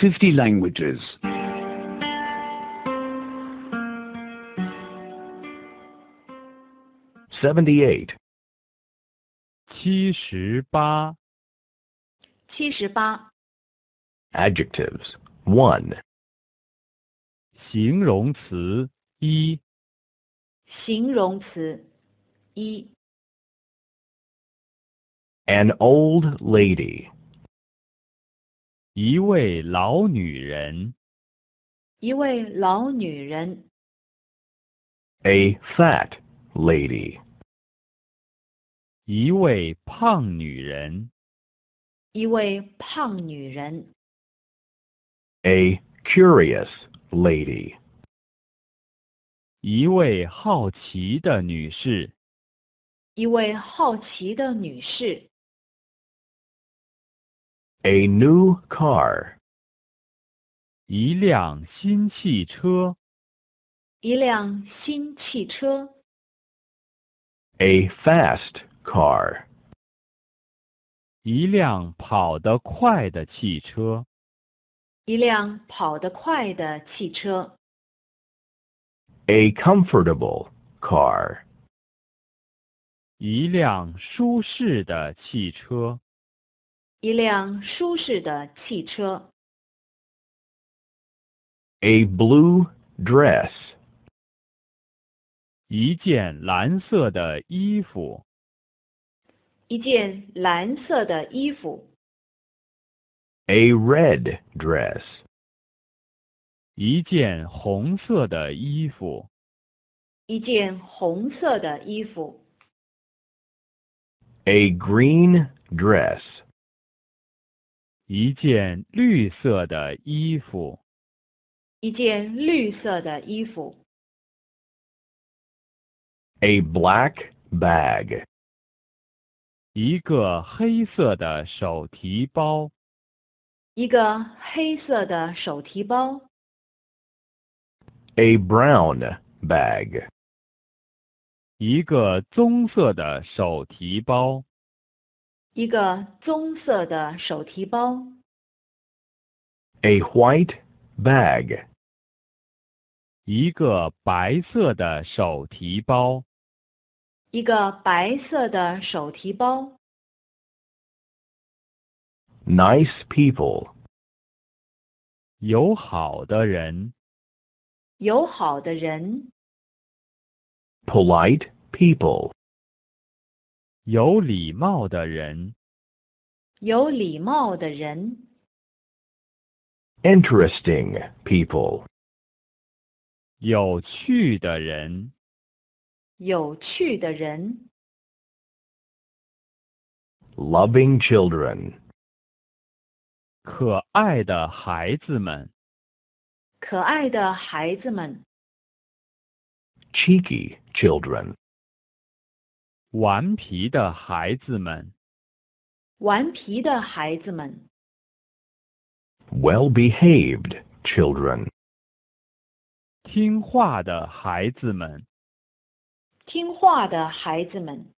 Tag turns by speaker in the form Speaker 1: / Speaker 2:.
Speaker 1: 50 languages.
Speaker 2: 78.
Speaker 3: 七十八，
Speaker 4: 七十八，
Speaker 2: Adjectives. 1.
Speaker 3: 形容词一，
Speaker 4: 形容词一，
Speaker 2: An old lady.
Speaker 3: 一位老女人，
Speaker 4: 一位老女人
Speaker 2: ，A fat lady.
Speaker 3: 一位胖女人，
Speaker 4: 一位胖女人
Speaker 2: ，A curious lady.
Speaker 3: 一位好奇的女士，
Speaker 4: 一位好奇的女士，
Speaker 2: A new car.
Speaker 3: 一辆新汽车，
Speaker 4: 一辆新汽车，
Speaker 2: A fast car.
Speaker 3: 一辆跑得快的汽车，
Speaker 4: 一辆跑得快的汽车，
Speaker 2: A comfortable car.
Speaker 3: 一辆舒适的汽车，
Speaker 4: 一辆舒适的汽车，
Speaker 2: A blue dress.
Speaker 3: 一件蓝色的衣服，
Speaker 4: 一件蓝色的衣服，
Speaker 2: A red dress.
Speaker 3: 一件红色的衣服，
Speaker 4: 一件红色的衣服，
Speaker 2: A green dress.
Speaker 3: 一件绿色的衣服，
Speaker 4: 一件绿色的衣服
Speaker 2: ，A black bag.
Speaker 3: 一个黑色的手提包，
Speaker 4: 一个黑色的手提包
Speaker 2: ，A brown bag.
Speaker 3: 一个棕色的手提包，
Speaker 4: 一个棕色的手提包，
Speaker 2: A white bag.
Speaker 3: 一个白色的手提包，
Speaker 4: 一个白色的手提包，
Speaker 2: Nice people.
Speaker 3: 友好的人，
Speaker 4: 友好的人，
Speaker 2: Polite people.
Speaker 3: 有礼貌的人，
Speaker 4: 有礼貌的人，
Speaker 2: Interesting people.
Speaker 3: 有趣的人，
Speaker 4: 有趣的人，
Speaker 2: Loving children.
Speaker 3: 可爱的孩子们，
Speaker 4: 可爱的孩子们，
Speaker 2: Cheeky children.
Speaker 3: 顽皮的孩子们，
Speaker 4: 顽皮的孩子们
Speaker 2: ，Well behaved children.
Speaker 3: 听话的孩子们。
Speaker 4: 听话的孩子们。